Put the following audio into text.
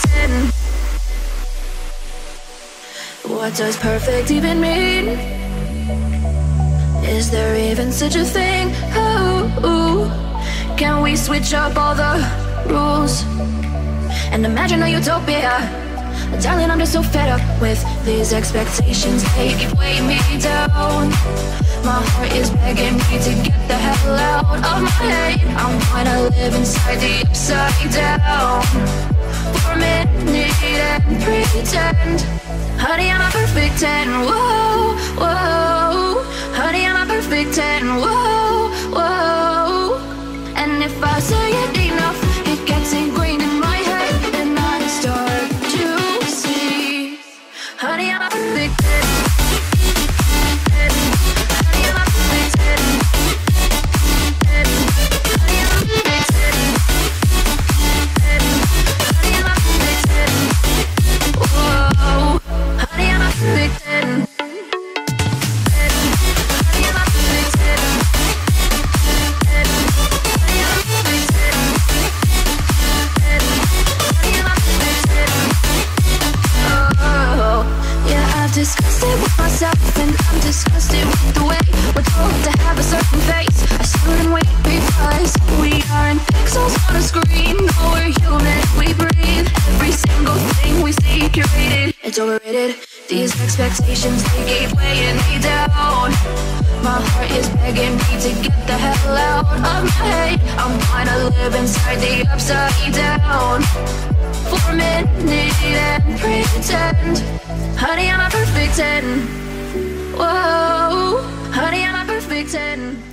pretend. What does perfect even mean? Is there even such a thing? Ooh, can we switch up all the rules and imagine a utopia? Darling, I'm just so fed up with these expectations. They keep weighing me down. My heart is begging me to get the hell out of my head. I wanna live inside the upside down for a minute and pretend. Honey, I'm a perfect 10. Whoa, whoa. Honey, I'm a perfect 10. Whoa, whoa. And if I say it enough, it gets ingrained in my head. And I start to see. Honey, I'm a perfect 10. It with myself, and I'm disgusted with the way we're told to have a certain face, a certain weight, because we aren't pixels on a screen. No, we're human, we breathe. Every single thing we see curated, it's overrated. These expectations, they keep weighing me down. My heart is begging me to get the hell out of my head. I'm gonna live inside the upside down for a minute and pretend. Honey, I'm a perfect 10 Whoa, honey, I'm a perfect 10